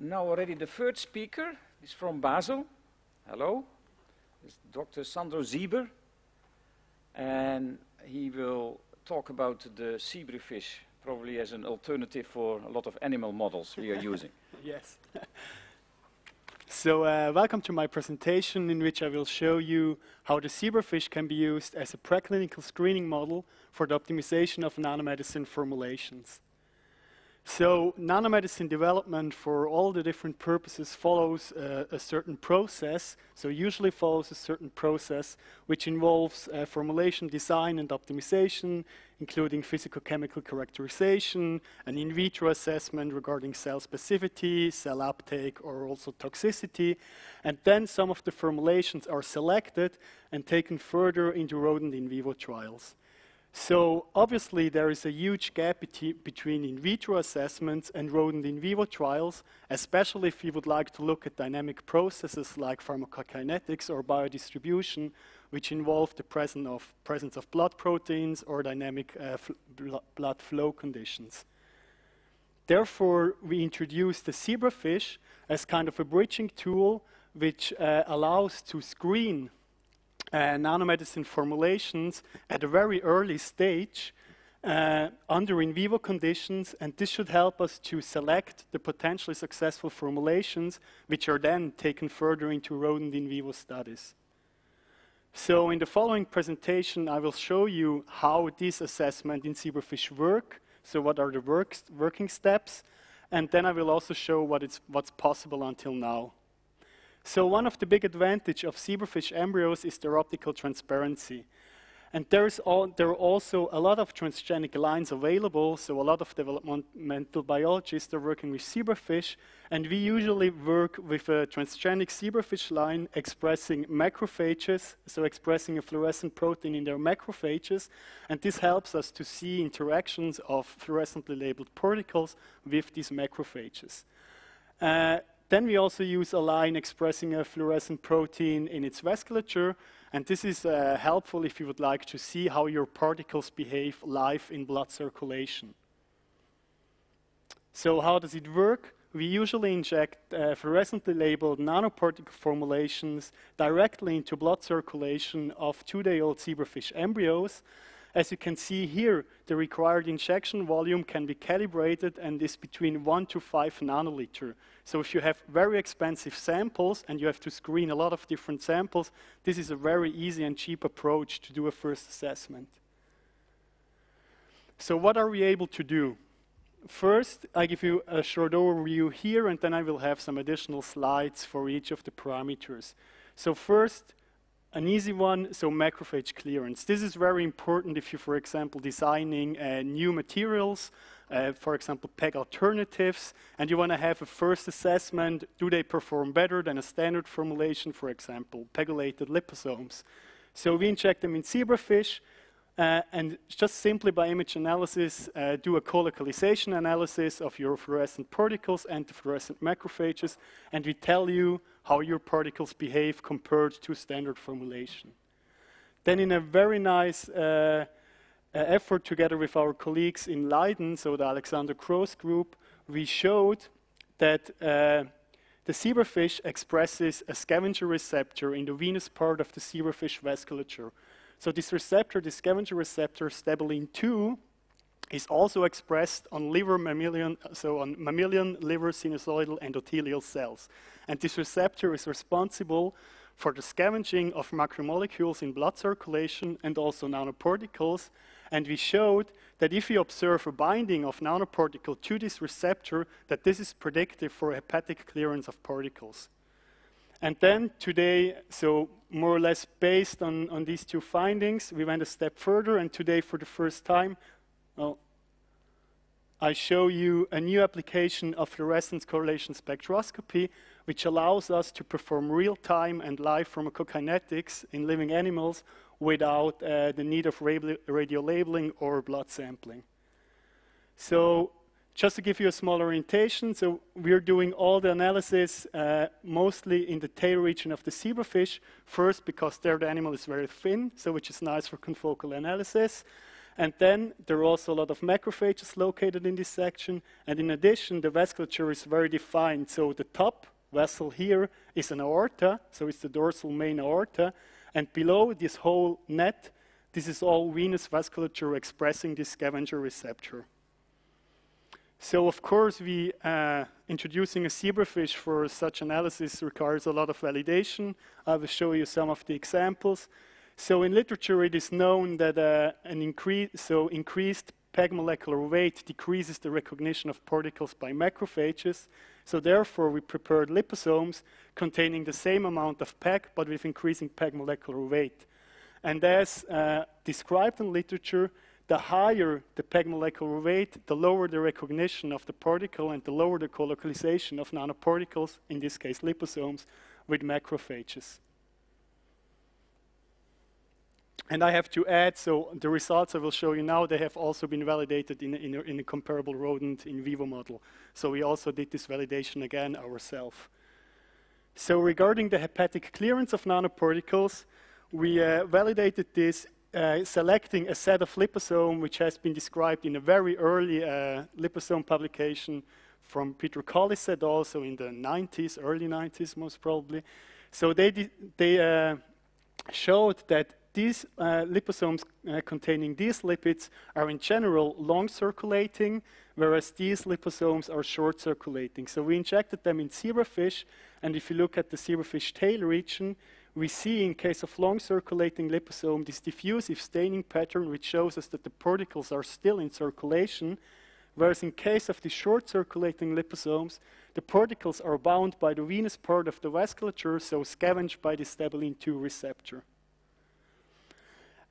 now already the third speaker is from Basel. Hello. It's Dr. Sandro Sieber. And he will talk about the zebrafish, probably as an alternative for a lot of animal models we are using. yes. so uh, welcome to my presentation in which I will show you how the zebrafish can be used as a preclinical screening model for the optimization of nanomedicine formulations. So nanomedicine development for all the different purposes follows uh, a certain process. So usually follows a certain process which involves uh, formulation design and optimization, including physical chemical characterization, an in vitro assessment regarding cell specificity, cell uptake, or also toxicity. And then some of the formulations are selected and taken further into rodent in vivo trials. So obviously there is a huge gap between in vitro assessments and rodent in vivo trials, especially if you would like to look at dynamic processes like pharmacokinetics or biodistribution, which involve the presence of, presence of blood proteins or dynamic uh, bl blood flow conditions. Therefore, we introduced the zebrafish as kind of a bridging tool which uh, allows to screen nanomedicine formulations at a very early stage uh, under in vivo conditions, and this should help us to select the potentially successful formulations, which are then taken further into rodent in vivo studies. So in the following presentation, I will show you how this assessment in zebrafish work, so what are the works, working steps, and then I will also show what what's possible until now. So one of the big advantage of zebrafish embryos is their optical transparency. And there's all, there are also a lot of transgenic lines available, so a lot of developmental biologists are working with zebrafish, and we usually work with a transgenic zebrafish line expressing macrophages, so expressing a fluorescent protein in their macrophages, and this helps us to see interactions of fluorescently labeled particles with these macrophages. Uh, then we also use a line expressing a fluorescent protein in its vasculature, and this is uh, helpful if you would like to see how your particles behave live in blood circulation. So how does it work? We usually inject uh, fluorescently labeled nanoparticle formulations directly into blood circulation of two-day-old zebrafish embryos, as you can see here, the required injection volume can be calibrated and is between 1 to 5 nanoliter. So if you have very expensive samples and you have to screen a lot of different samples, this is a very easy and cheap approach to do a first assessment. So what are we able to do? First, I give you a short overview here, and then I will have some additional slides for each of the parameters. So first, an easy one, so macrophage clearance. This is very important if you, for example, designing uh, new materials, uh, for example, PEG alternatives, and you want to have a first assessment, do they perform better than a standard formulation, for example, pegylated liposomes. So we inject them in zebrafish, uh, and just simply by image analysis, uh, do a colocalization analysis of your fluorescent particles and the fluorescent macrophages, and we tell you how your particles behave compared to standard formulation. Then in a very nice uh, uh, effort together with our colleagues in Leiden, so the Alexander Gross group, we showed that uh, the zebrafish expresses a scavenger receptor in the venous part of the zebrafish vasculature, so this receptor, this scavenger receptor, stabilin 2, is also expressed on liver mammalian, uh, so on mammalian liver sinusoidal endothelial cells. And this receptor is responsible for the scavenging of macromolecules in blood circulation and also nanoparticles. And we showed that if you observe a binding of nanoparticle to this receptor, that this is predictive for hepatic clearance of particles. And then today, so more or less based on, on these two findings, we went a step further, and today for the first time, I show you a new application of fluorescence correlation spectroscopy, which allows us to perform real-time and live pharmacokinetics in living animals without uh, the need of radio labeling or blood sampling. So just to give you a small orientation, so we're doing all the analysis uh, mostly in the tail region of the zebrafish. First, because there the animal is very thin, so which is nice for confocal analysis. And then there are also a lot of macrophages located in this section. And in addition, the vasculature is very defined. So the top vessel here is an aorta, so it's the dorsal main aorta. And below this whole net, this is all venous vasculature expressing this scavenger receptor. So of course, we uh, introducing a zebrafish for such analysis requires a lot of validation. I will show you some of the examples. So in literature, it is known that uh, an increase, so increased PEG molecular weight decreases the recognition of particles by macrophages. So therefore, we prepared liposomes containing the same amount of PEG, but with increasing PEG molecular weight. And as uh, described in literature, the higher the PEG molecular weight, the lower the recognition of the particle and the lower the colocalization of nanoparticles, in this case liposomes, with macrophages. And I have to add, so the results I will show you now, they have also been validated in, in, in a comparable rodent in vivo model. So we also did this validation again ourselves. So regarding the hepatic clearance of nanoparticles, we uh, validated this uh, selecting a set of liposome which has been described in a very early uh, liposome publication from Peter Collis et al. so in the 90s, early 90s most probably. So they, they uh, showed that these uh, liposomes uh, containing these lipids are in general long circulating, whereas these liposomes are short circulating. So we injected them in zebrafish, and if you look at the zebrafish tail region, we see in case of long circulating liposome this diffusive staining pattern which shows us that the particles are still in circulation, whereas in case of the short circulating liposomes, the particles are bound by the venous part of the vasculature, so scavenged by the stabilin 2 receptor.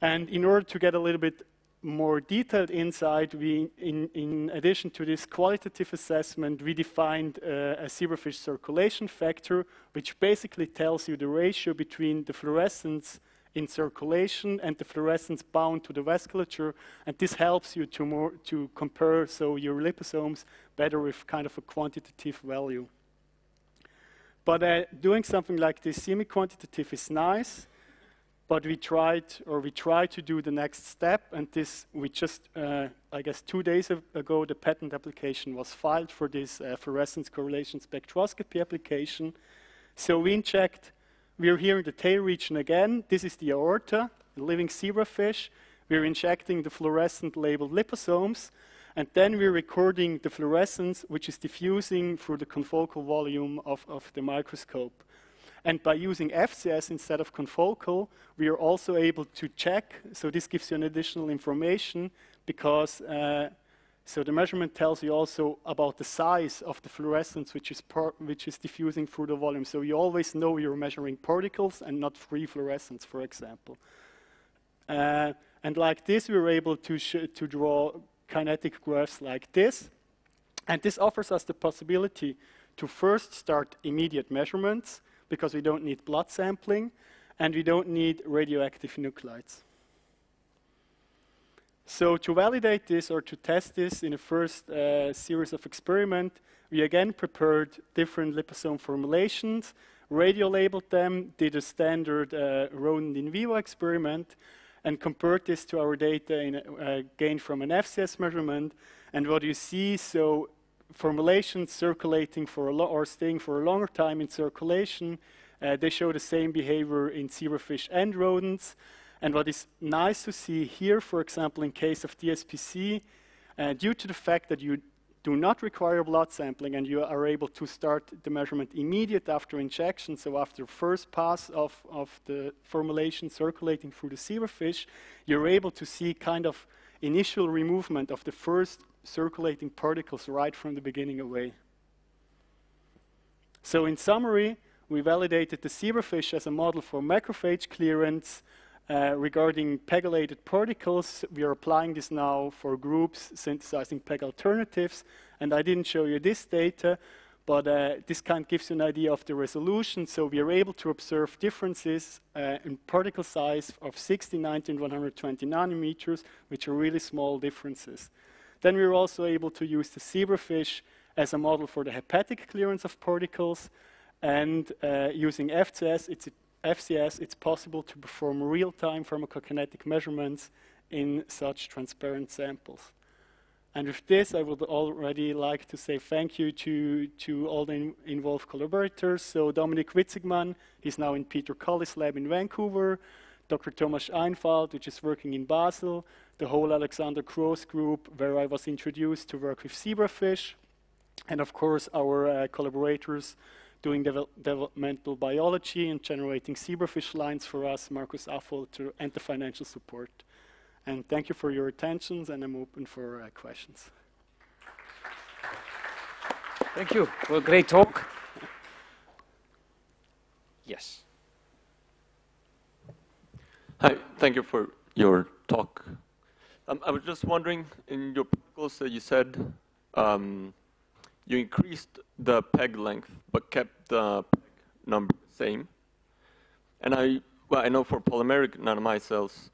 And in order to get a little bit more detailed insight, we, in, in addition to this qualitative assessment, we defined uh, a zebrafish circulation factor, which basically tells you the ratio between the fluorescence in circulation and the fluorescence bound to the vasculature, and this helps you to more to compare so your liposomes better with kind of a quantitative value. But uh, doing something like this semi-quantitative is nice, but we tried, or we tried to do the next step, and this, we just, uh, I guess two days ago, the patent application was filed for this uh, fluorescence correlation spectroscopy application. So we inject, we're here in the tail region again. This is the aorta, a living zebrafish. We're injecting the fluorescent labeled liposomes, and then we're recording the fluorescence, which is diffusing through the confocal volume of, of the microscope. And by using FCS instead of confocal, we are also able to check. So this gives you an additional information because uh, so the measurement tells you also about the size of the fluorescence which is, which is diffusing through the volume. So you always know you're measuring particles and not free fluorescence, for example. Uh, and like this, we were able to, to draw kinetic graphs like this. And this offers us the possibility to first start immediate measurements because we don't need blood sampling and we don't need radioactive nuclides. So to validate this or to test this in the first uh, series of experiment, we again prepared different liposome formulations, radio-labeled them, did a standard uh, rodent in vivo experiment, and compared this to our data in, uh, gained from an FCS measurement. And what you see, so formulations circulating for a lot or staying for a longer time in circulation, uh, they show the same behavior in zebrafish and rodents. And what is nice to see here, for example, in case of DSPC, uh, due to the fact that you do not require blood sampling and you are able to start the measurement immediate after injection, so after first pass of, of the formulation circulating through the zebrafish, you're able to see kind of initial removal of the first circulating particles right from the beginning away. So in summary, we validated the zebrafish as a model for macrophage clearance uh, regarding pegylated particles. We are applying this now for groups synthesizing PEG alternatives. And I didn't show you this data, but uh, this kind of gives you an idea of the resolution. So we are able to observe differences uh, in particle size of 60, 90, and 120 nanometers, which are really small differences. Then we were also able to use the zebrafish as a model for the hepatic clearance of particles. And uh, using FCS, it's, FCS, it's possible to perform real-time pharmacokinetic measurements in such transparent samples. And with this, I would already like to say thank you to, to all the in involved collaborators. So Dominik Witzigmann, he's now in Peter Cully's lab in Vancouver. Dr. Thomas Einfalt, which is working in Basel. The whole Alexander Gross group, where I was introduced to work with zebrafish. And of course, our uh, collaborators doing devel developmental biology and generating zebrafish lines for us, Markus Affolter, and the financial support. And thank you for your attentions, and I'm open for uh, questions. Thank you. Well, great talk. Yes. Hi, thank you for your talk. Um, I was just wondering, in your proposals, uh, you said um, you increased the peg length, but kept the peg number the same. And I, well, I know for polymeric nanomicelles,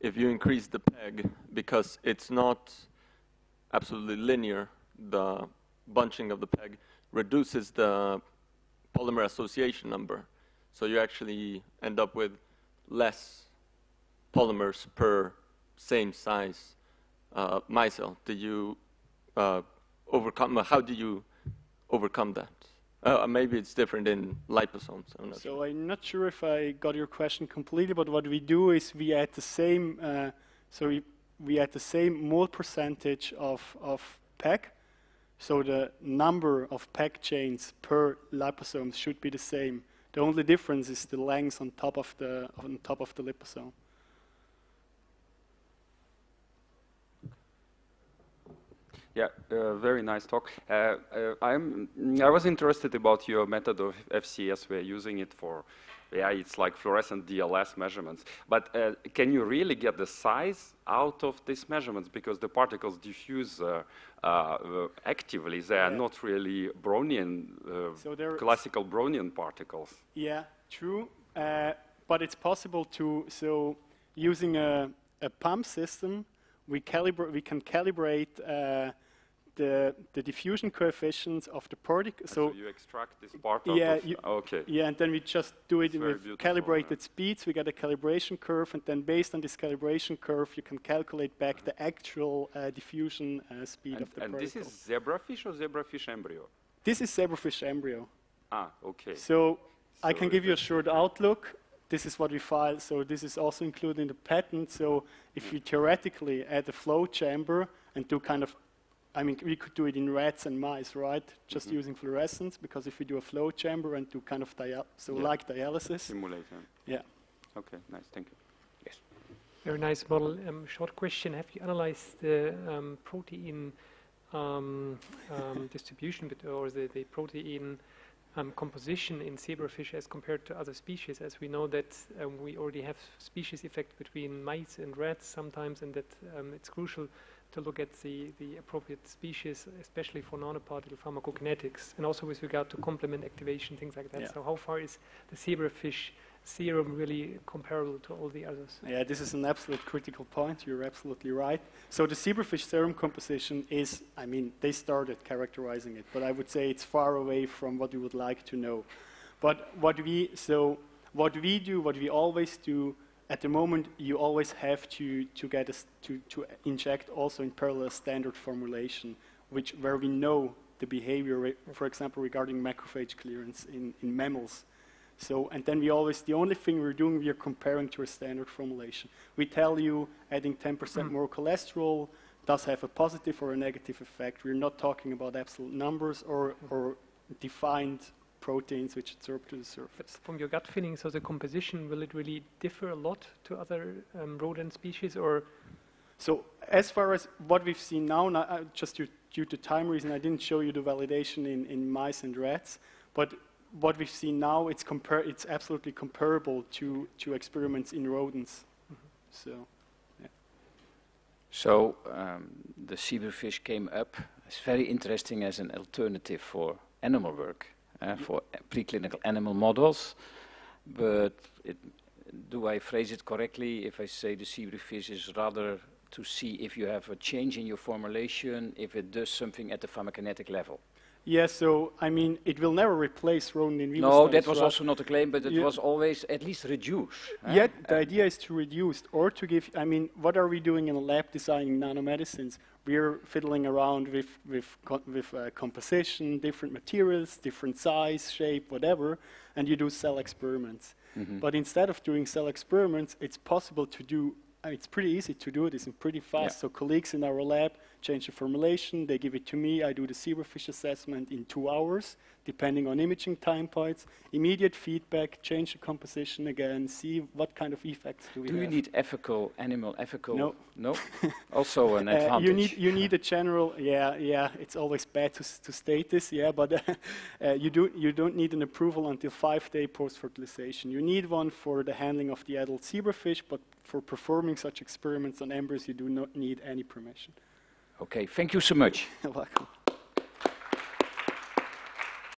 if you increase the peg, because it's not absolutely linear, the bunching of the peg reduces the polymer association number. So you actually end up with less polymers per same size uh, micelle. Did you uh, overcome, how do you overcome that? Uh, maybe it's different in liposomes. I'm so sure. I'm not sure if I got your question completely, but what we do is we add the same, uh, so we, we add the same mole percentage of, of PEG. So the number of PEG chains per liposome should be the same. The only difference is the length on top of the, on top of the liposome. Yeah, uh, very nice talk. Uh, uh, I'm, I was interested about your method of FCS. We're using it for, yeah, it's like fluorescent DLS measurements. But uh, can you really get the size out of these measurements? Because the particles diffuse uh, uh, actively. They are Yeah. not really Brownian, So classical Brownian particles. Yeah, true. Uh, but it's possible to, so using a, a pump system, we, calibra- we can calibrate uh, the, the diffusion coefficients of the particle. So, So, you extract this part Yeah, of, you- okay. yeah, and then we just do it It's with calibrated yeah. speeds. We get a calibration curve, and then based on this calibration curve, you can calculate back the actual uh, diffusion uh, speed And, of the and this particle. is zebrafish or zebrafish embryo? this is zebrafish embryo. Ah, okay. So I can give you a short outlook. This is what we filed, so this is also included in the patent. So if you theoretically add a flow chamber and do kind of, I mean, we could do it in rats and mice, right? Just Mhm. using fluorescence, because if we do a flow chamber and do kind of dia- so Yeah. like dialysis, Simulate. yeah. yeah. Okay, nice, thank you. Yes. Very nice model. Um, short question: Have you analyzed the um, protein um, um, distribution bet- or the, the protein um, composition in zebrafish as compared to other species? As we know that um, we already have species effect between mice and rats sometimes, and that um, it's crucial to look at the, the appropriate species, especially for nanoparticle pharmacokinetics, and also with regard to complement activation, things like that. Yeah. So, how far is the zebrafish serum really comparable to all the others? Yeah, this is an absolute critical point. You're absolutely right. So the zebrafish serum composition is, I mean, they started characterizing it, but I would say it's far away from what we would like to know. But what we, so what we do, what we always do, at the moment, you always have to, to get us to, to inject also in parallel standard formulation, which where we know the behavior, for example, regarding macrophage clearance in, in mammals. So, and then we always, the only thing we're doing, we are comparing to a standard formulation. We tell you adding 10% mm. more cholesterol does have a positive or a negative effect. We're not talking about absolute numbers or, or defined proteins which adsorb to the But surface. from your gut feeling, so the composition, will it really differ a lot to other um, rodent species or? So as far as what we've seen now, now uh, just due, due to time reason, I didn't show you the validation in, in mice and rats, but what we've seen now, it's, compar- it's absolutely comparable to, to experiments in rodents. So. So um, the zebrafish came up. It's very interesting as an alternative for animal work, Eh, for preclinical animal models. But it, do I phrase it correctly if I say the zebrafish is rather to see if you have a change in your formulation, if it does something at the pharmacokinetic level? Yeah, so I mean, it will never replace rodent in vivo No, studies, that was right? also not a claim, but it Yeah. was always at least reduce. huh? Yet the idea is to reduce or to give. I mean, what are we doing in a lab designing nanomedicines? We're fiddling around with with co- with uh, composition, different materials, different size, shape, whatever, and you do cell experiments. Mhm. But instead of doing cell experiments, it's possible to do. uh, It's pretty easy to do it. It's pretty fast. Yeah. So colleagues in our lab change the formulation. They give it to me. I do the zebrafish assessment in two hours, depending on imaging time points. Immediate feedback. Change the composition again. See what kind of effects do we have. Do you need ethical, animal ethical? No. No? also an Uh, advantage. you need you need a general yeah yeah it's always bad to, to state this yeah but uh, you do you don't need an approval until five day post fertilization you need one for the handling of the adult zebrafish but for performing such experiments on embryos you do not need any permission Okay, thank you so much. You're welcome